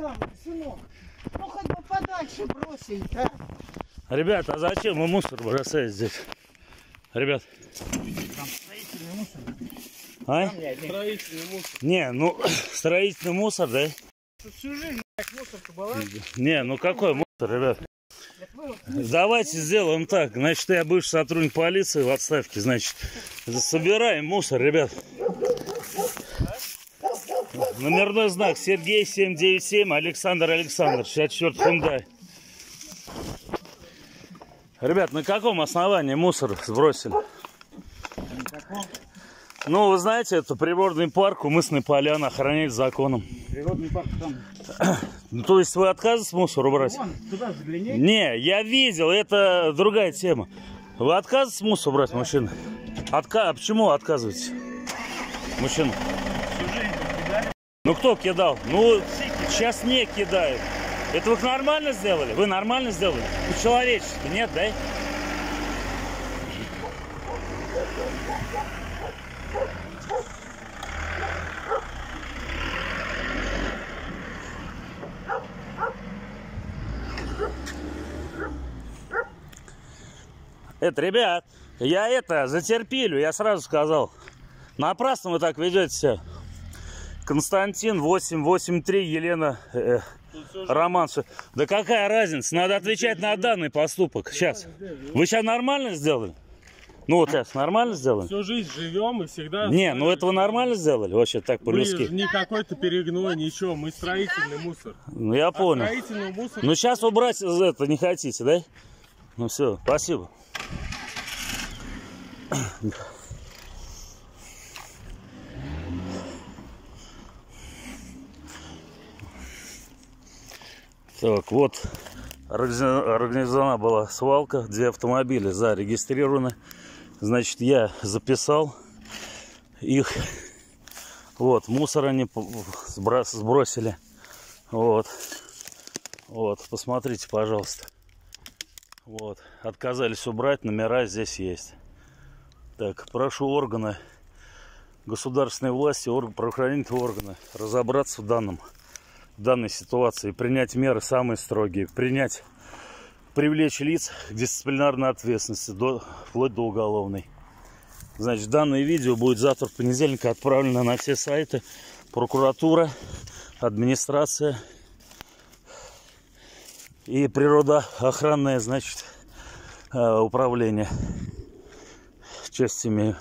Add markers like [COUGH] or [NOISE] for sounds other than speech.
самое, сынок. Ну хоть бы подальше бросить, а? Ребят, а зачем вы мусор бросаете здесь? Ребят, Там строительный мусор. а? Строительный мусор. Не, ну, [CLEARS THROAT] строительный мусор, да? Всю жизнь, блядь, мусорка была. Не, ну какой мусор, ребят? Давайте сделаем так. Значит, я бывший сотрудник полиции в отставке, значит, собираем мусор, ребят. Номерной знак Сергей 797, Александр Александр, 64 Hyundai. Ребят, на каком основании мусор сбросили? Ну, вы знаете, это природный парк, умысная поляна, охраняет законом. Природный парк там. [CLEARS THROAT] Ну, то есть вы отказываетесь мусор убрать? Вон, туда загляни. Не, я видел, это другая тема. Вы отказываетесь мусор брать, мужчина? Отка... А почему отказываетесь? Мужчина. Всю жизнь тут кидали. Ну кто кидал? Ну, сейчас не кидают. Это вы нормально сделали? Вы нормально сделали? По-человечески, нет, да? Это, ребят, я это, затерпелю, я сразу сказал. Напрасно вы так ведете себя. Константин 883, Елена э, Романша. Да какая разница? Надо отвечать на данный поступок. Сейчас. Вы сейчас нормально сделали? Ну вот сейчас нормально сделали? Всю жизнь живем и всегда... Не, ну это вы нормально сделали? Вообще так по-людски. не какой-то перегной, ничего. Мы строительный мусор. Ну я А понял. строительный мусор... Ну сейчас убрать из это не хотите, да? Ну все, спасибо. Так, вот органи- организована была свалка, две автомобиля зарегистрированы. Значит, я записал их. Вот, мусор они сбросили. Вот. Вот, посмотрите, пожалуйста. Вот, отказались убрать, номера здесь есть. Так, прошу органы государственной власти, правоохранительные органы разобраться в данном, данной ситуации, принять меры самые строгие, принять, привлечь лиц к дисциплинарной ответственности, до, вплоть до уголовной. Значит, данное видео будет завтра в понедельник отправлено на все сайты, прокуратура, администрация, и природоохранное, значит, э, управление. Имею.